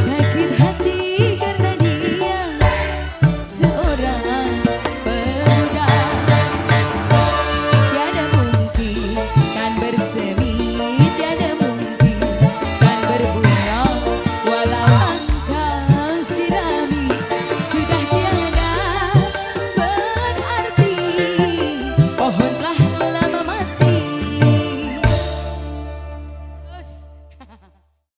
say